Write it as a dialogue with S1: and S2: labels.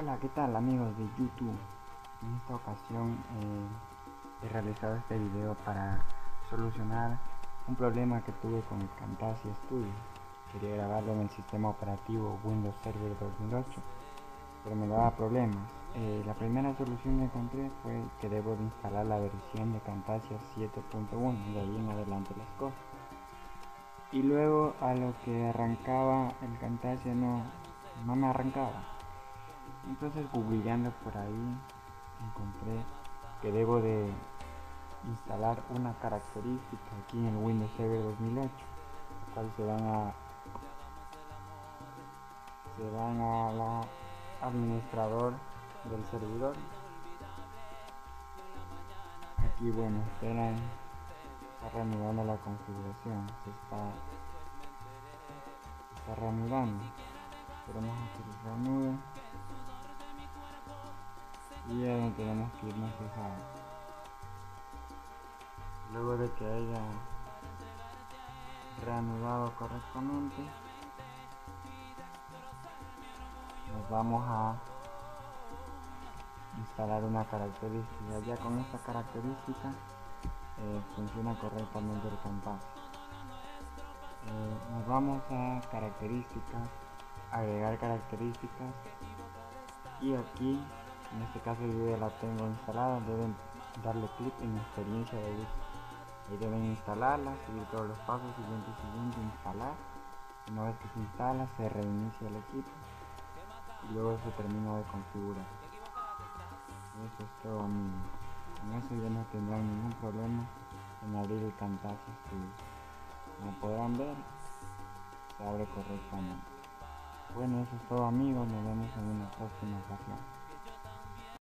S1: Hola, ¿qué tal amigos de YouTube? En esta ocasión eh, he realizado este video para solucionar un problema que tuve con el Camtasia Studio. Quería grabarlo en el sistema operativo Windows Server 2008, pero me daba problemas. Eh, la primera solución que encontré fue que debo de instalar la versión de Camtasia 7.1, de ahí en adelante las cosas. Y luego a lo que arrancaba el Camtasia no, no me arrancaba entonces googleando por ahí encontré que debo de instalar una característica aquí en el Windows Server 2008 la cual se van a se van a la administrador del servidor. Aquí bueno esperan está reanudando la configuración se está está reanudando. Esperemos a que se y a donde tenemos que irnos a luego de que haya reanudado correctamente nos vamos a instalar una característica. Ya con esta característica eh, funciona correctamente el campus eh, nos vamos a características agregar características y aquí en este caso yo ya la tengo instalada deben darle clic en experiencia de uso ahí deben instalarla seguir todos los pasos siguiente siguiente instalar. Una vez que se instala se reinicia el equipo y luego se termina de configurar. Eso es todo amigos con eso ya no tendrán ningún problema en abrir el Camtasia Studio como podrán ver. Se abre correctamente. Bueno eso es todo amigos nos vemos en una próxima ocasión